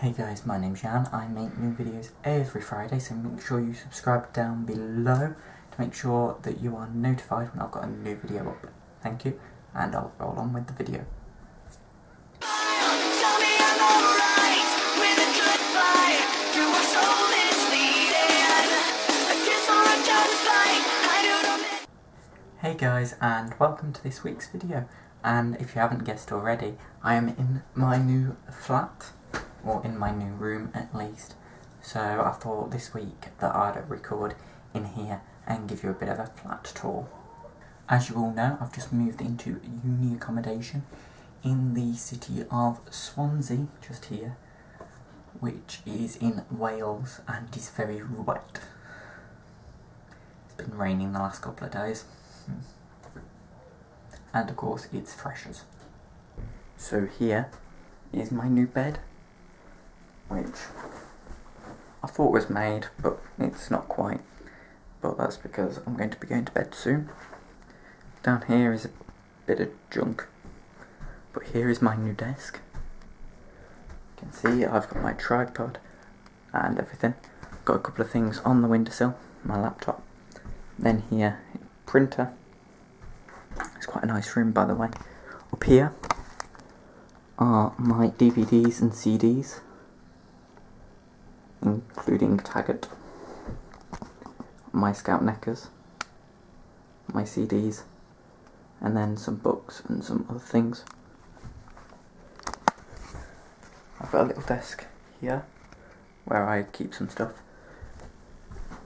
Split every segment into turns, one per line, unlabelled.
Hey guys, my name's Jan. I make new videos every Friday, so make sure you subscribe down below to make sure that you are notified when I've got a new video up. Thank you, and I'll roll on with the video. Hey guys, and welcome to this week's video. And if you haven't guessed already, I am in my new flat, or in my new room at least. So I thought this week that I'd record in here and give you a bit of a flat tour. As you all know, I've just moved into uni accommodation in the city of Swansea, just here, which is in Wales and is very wet. It's been raining the last couple of days. Hmm. And of course, it's freshers. So here is my new bed, which I thought was made, but it's not quite. But that's because I'm going to be going to bed soon. Down here is a bit of junk, but here is my new desk. You can see I've got my tripod and everything. Got a couple of things on the windowsill, my laptop. Then here, printer. It's quite a nice room, by the way. Up here are my DVDs and CDs, including Taggart, my Scout Neckers, my CDs, and then some books and some other things. I've got a little desk here where I keep some stuff.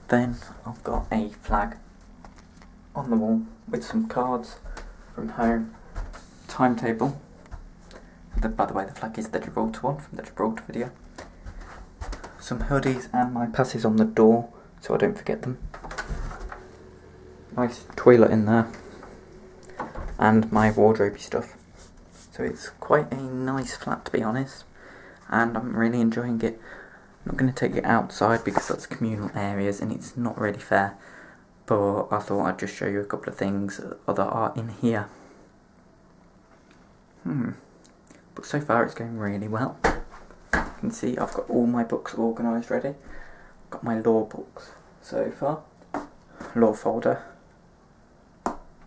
Then I've got a flag on the wall with some cards from home, timetable. The, by the way, the flag is the Gibraltar one from the Gibraltar video. Some hoodies and my passes on the door so I don't forget them. Nice toilet in there. And my wardrobe stuff. So it's quite a nice flat to be honest. And I'm really enjoying it. I'm not going to take it outside because that's communal areas and it's not really fair. But I thought I'd just show you a couple of things that are in here. Hmm. But so far it's going really well. Can see I've got all my books organised ready. I've got my law books so far. Law folder.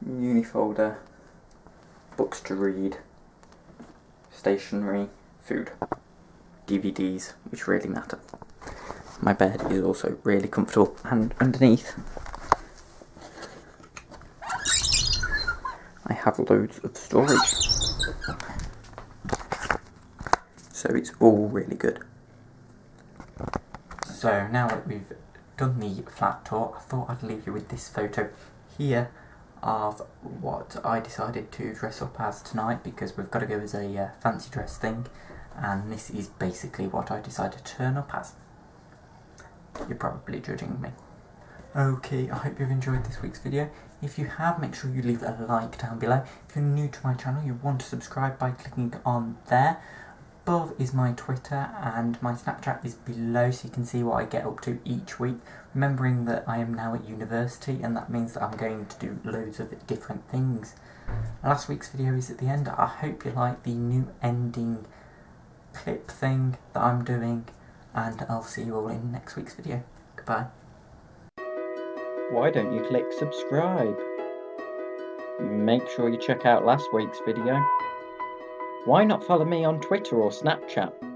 Uni folder. Books to read. Stationery. Food. DVDs, which really matter. My bed is also really comfortable and underneath I have loads of storage. So it's all really good. So now that we've done the flat tour, I thought I'd leave you with this photo here of what I decided to dress up as tonight because we've got to go as a uh, fancy dress thing and this is basically what I decided to turn up as. You're probably judging me. Okay, I hope you've enjoyed this week's video. If you have, make sure you leave a like down below. If you're new to my channel, you want to subscribe by clicking on there. Above is my Twitter and my Snapchat is below so you can see what I get up to each week. Remembering that I am now at university and that means that I'm going to do loads of different things. Last week's video is at the end. I hope you like the new ending clip thing that I'm doing and I'll see you all in next week's video. Goodbye. Why don't you click subscribe? Make sure you check out last week's video. Why not follow me on Twitter or Snapchat?